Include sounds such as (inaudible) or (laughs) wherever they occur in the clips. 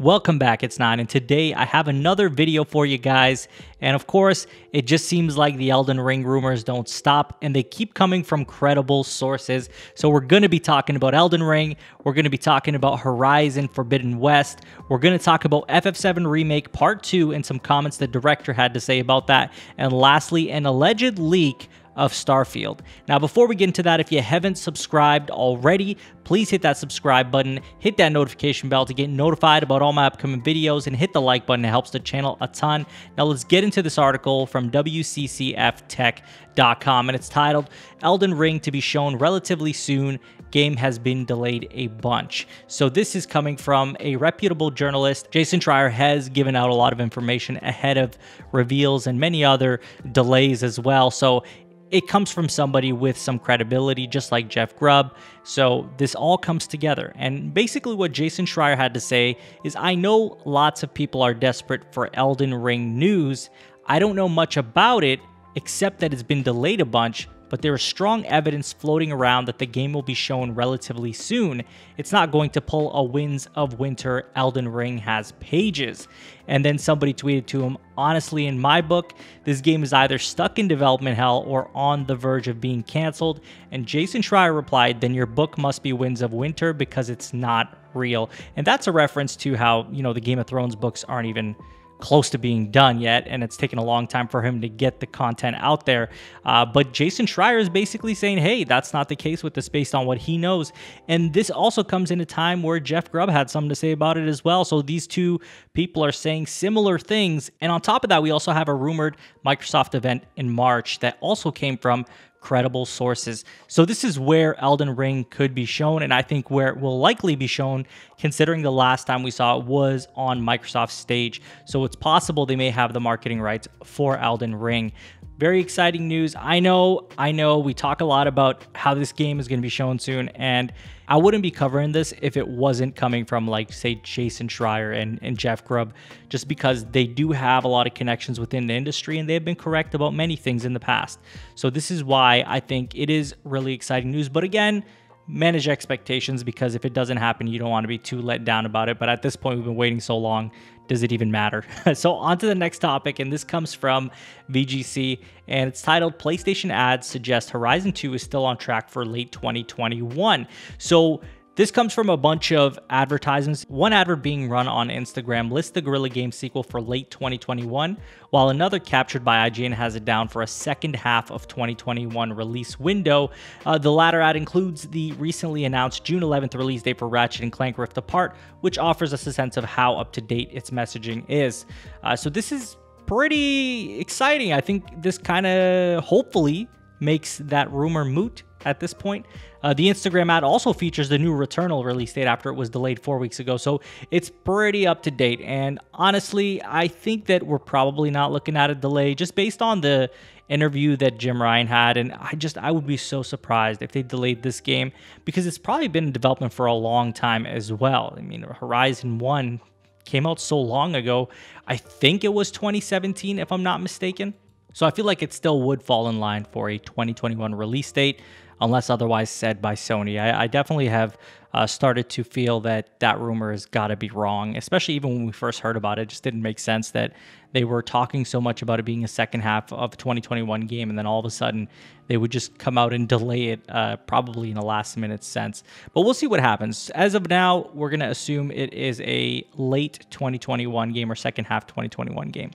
Welcome back, it's NIXNE, and today I have another video for you guys. And of course, it just seems like the Elden Ring rumors don't stop and they keep coming from credible sources. So we're going to be talking about Elden Ring, we're going to be talking about Horizon Forbidden West, we're going to talk about FF7 Remake Part 2 and some comments the director had to say about that, and lastly, an alleged leak of Starfield. Now, before we get into that, if you haven't subscribed already, please hit that subscribe button, hit that notification bell to get notified about all my upcoming videos, and hit the like button. It helps the channel a ton. Now, let's get into this article from WCCFtech.com, and it's titled Elden Ring to be shown relatively soon. Game has been delayed a bunch. So, this is coming from a reputable journalist. Jason Schreier has given out a lot of information ahead of reveals and many other delays as well. So, it comes from somebody with some credibility, just like Jeff Grubb. So this all comes together. And basically, what Jason Schreier had to say is I know lots of people are desperate for Elden Ring news. I don't know much about it, except that it's been delayed a bunch, but there is strong evidence floating around that the game will be shown relatively soon. It's not going to pull a Winds of Winter Elden Ring has pages. And then somebody tweeted to him, honestly, in my book, this game is either stuck in development hell or on the verge of being canceled. And Jason Schreier replied, then your book must be Winds of Winter because it's not real. And that's a reference to how, you know, the Game of Thrones books aren't even close to being done yet, and it's taken a long time for him to get the content out there. Uh, but Jason Schreier is basically saying, hey, that's not the case with this based on what he knows. And this also comes in a time where Jeff Grubb had something to say about it as well. So these two people are saying similar things. And on top of that, we also have a rumored Microsoft event in March that also came from credible sources. So this is where Elden Ring could be shown, and I think where it will likely be shown, considering the last time we saw it was on Microsoft's stage. So it's possible they may have the marketing rights for Elden Ring. Very exciting news. I know, I know we talk a lot about how this game is going to be shown soon, and I wouldn't be covering this if it wasn't coming from, like, say, Jason Schreier and, and Jeff Grubb, just because they do have a lot of connections within the industry and they've been correct about many things in the past. So, this is why I think it is really exciting news. But again, manage expectations because if it doesn't happen, you don't want to be too let down about it. But at this point, we've been waiting so long. Does it even matter? (laughs) so, on to the next topic, and this comes from VGC, and it's titled PlayStation Ads Suggest Horizon 2 is Still on Track for Late 2021. So, this comes from a bunch of advertisements. One advert being run on Instagram lists the Guerrilla Games sequel for late 2021, while another captured by IGN has it down for a second half of 2021 release window. Uh, the latter ad includes the recently announced June 11th release date for Ratchet and Clank Rift Apart, which offers us a sense of how up to date its messaging is. Uh, so this is pretty exciting. I think this kind of hopefully makes that rumor moot at this point. Uh, the Instagram ad also features the new Returnal release date after it was delayed four weeks ago, so it's pretty up to date. And honestly, I think that we're probably not looking at a delay just based on the interview that Jim Ryan had. And I just, I would be so surprised if they delayed this game because it's probably been in development for a long time as well. I mean, Horizon 1 came out so long ago. I think it was 2017, if I'm not mistaken. So I feel like it still would fall in line for a 2021 release date unless otherwise said by Sony. I, I definitely have uh, started to feel that that rumor has got to be wrong, especially even when we first heard about it. It just didn't make sense that they were talking so much about it being a second half of 2021 game, and then all of a sudden they would just come out and delay it, uh, probably in a last minute sense. But we'll see what happens. As of now, we're going to assume it is a late 2021 game or second half 2021 game.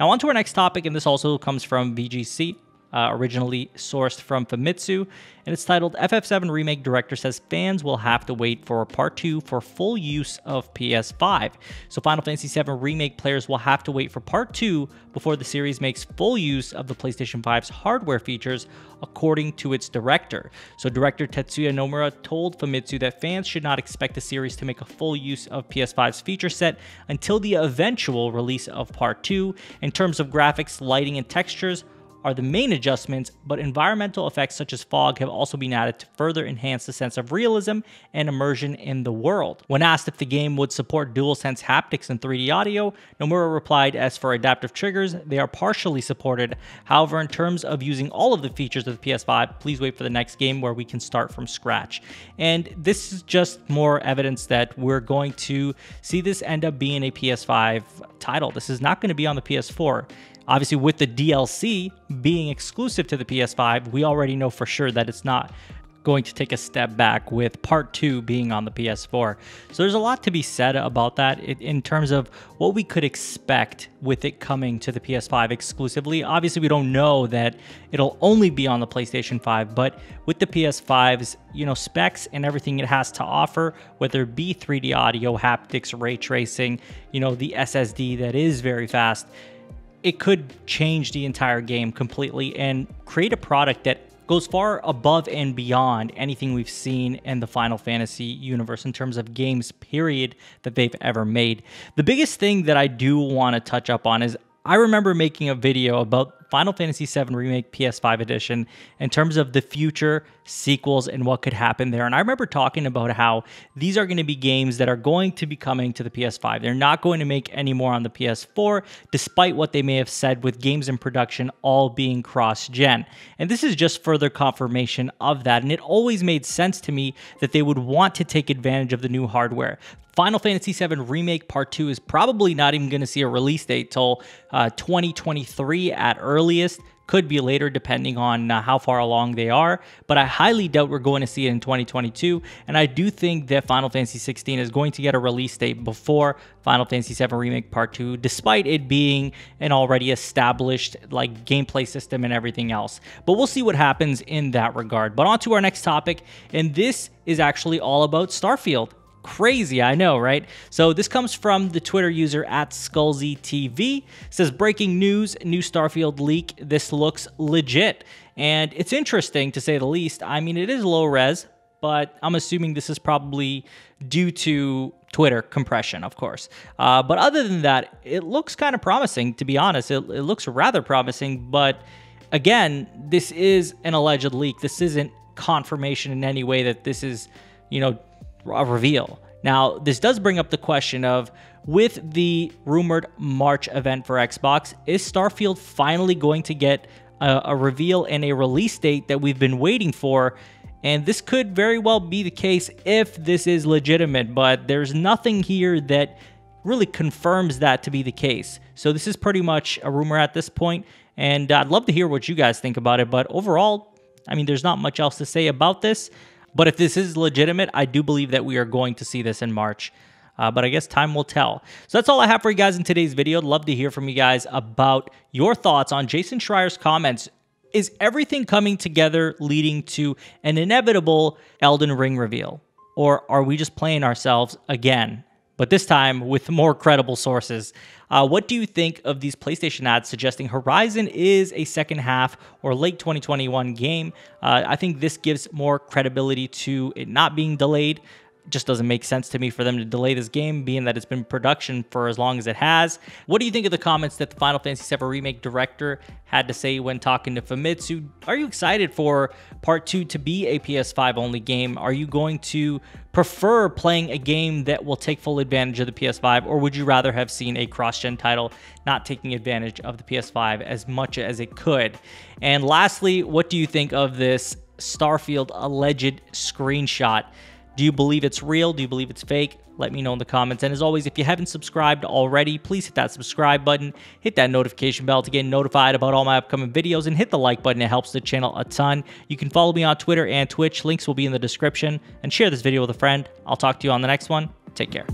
Now, on to our next topic, and this also comes from VGC uh, originally sourced from Famitsu, and it's titled FF7 Remake Director Says Fans Will Have to Wait for Part 2 for Full Use of PS5. So, Final Fantasy VII Remake players will have to wait for Part 2 before the series makes full use of the PlayStation 5's hardware features, according to its director. So, director Tetsuya Nomura told Famitsu that fans should not expect the series to make a full use of PS5's feature set until the eventual release of Part 2. In terms of graphics, lighting, and textures, are the main adjustments, but environmental effects such as fog have also been added to further enhance the sense of realism and immersion in the world. When asked if the game would support DualSense haptics and 3D audio, Nomura replied, As for adaptive triggers, they are partially supported. However, in terms of using all of the features of the PS5, please wait for the next game where we can start from scratch. And this is just more evidence that we're going to see this end up being a PS5 title. This is not going to be on the PS4. Obviously, with the DLC being exclusive to the PS5, we already know for sure that it's not going to take a step back with part two being on the PS4. So there's a lot to be said about that in terms of what we could expect with it coming to the PS5 exclusively. Obviously, we don't know that it'll only be on the PlayStation 5, but with the PS5's, you know, specs and everything it has to offer, whether it be 3D audio, haptics, ray tracing, you know, the SSD that is very fast, it could change the entire game completely and create a product that goes far above and beyond anything we've seen in the Final Fantasy universe in terms of games, period, that they've ever made. The biggest thing that I do want to touch up on is I remember making a video about Final Fantasy VII Remake PS5 Edition in terms of the future sequels and what could happen there. And I remember talking about how these are going to be games that are going to be coming to the PS5. They're not going to make any more on the PS4, despite what they may have said with games in production all being cross gen. And this is just further confirmation of that. And it always made sense to me that they would want to take advantage of the new hardware. Final Fantasy VII Remake Part 2 is probably not even going to see a release date till uh, 2023 at earliest. Could be later depending on uh, how far along they are, but I highly doubt we're going to see it in 2022. And I do think that Final Fantasy 16 is going to get a release date before Final Fantasy VII Remake Part 2, despite it being an already established like gameplay system and everything else. But we'll see what happens in that regard. But on to our next topic, and this is actually all about Starfield. Crazy, I know, right? So this comes from the Twitter user at SkullziTV. says breaking news, new Starfield leak. This looks legit. And it's interesting to say the least. I mean, it is low res, but I'm assuming this is probably due to Twitter compression, of course. Uh, but other than that, it looks kind of promising, to be honest. It, it looks rather promising, but again, this is an alleged leak. This isn't confirmation in any way that this is, you know, reveal. Now, this does bring up the question of with the rumored March event for Xbox, is Starfield finally going to get a, a, reveal and a release date that we've been waiting for? And this could very well be the case if this is legitimate, but there's nothing here that really confirms that to be the case. So this is pretty much a rumor at this point, and I'd love to hear what you guys think about it. But overall, I mean, there's not much else to say about this. But if this is legitimate, I do believe that we are going to see this in March. Uh, but I guess time will tell. So that's all I have for you guys in today's video. I'd love to hear from you guys about your thoughts on Jason Schreier's comments. Is everything coming together leading to an inevitable Elden Ring reveal? Or are we just playing ourselves again but this time with more credible sources. Uh, what do you think of these PlayStation ads suggesting Horizon is a second half or late 2021 game? Uh, I think this gives more credibility to it not being delayed just doesn't make sense to me for them to delay this game, being that it's been production for as long as it has. What do you think of the comments that the Final Fantasy VII Remake director had to say when talking to Famitsu? Are you excited for Part 2 to be a PS5 only game? Are you going to prefer playing a game that will take full advantage of the PS5, or would you rather have seen a cross-gen title not taking advantage of the PS5 as much as it could? And lastly, what do you think of this Starfield alleged screenshot? Do you believe it's real? Do you believe it's fake? Let me know in the comments. And as always, if you haven't subscribed already, please hit that subscribe button, hit that notification bell to get notified about all my upcoming videos, and hit the like button. It helps the channel a ton. You can follow me on Twitter and Twitch. Links will be in the description. And share this video with a friend. I'll talk to you on the next one. Take care.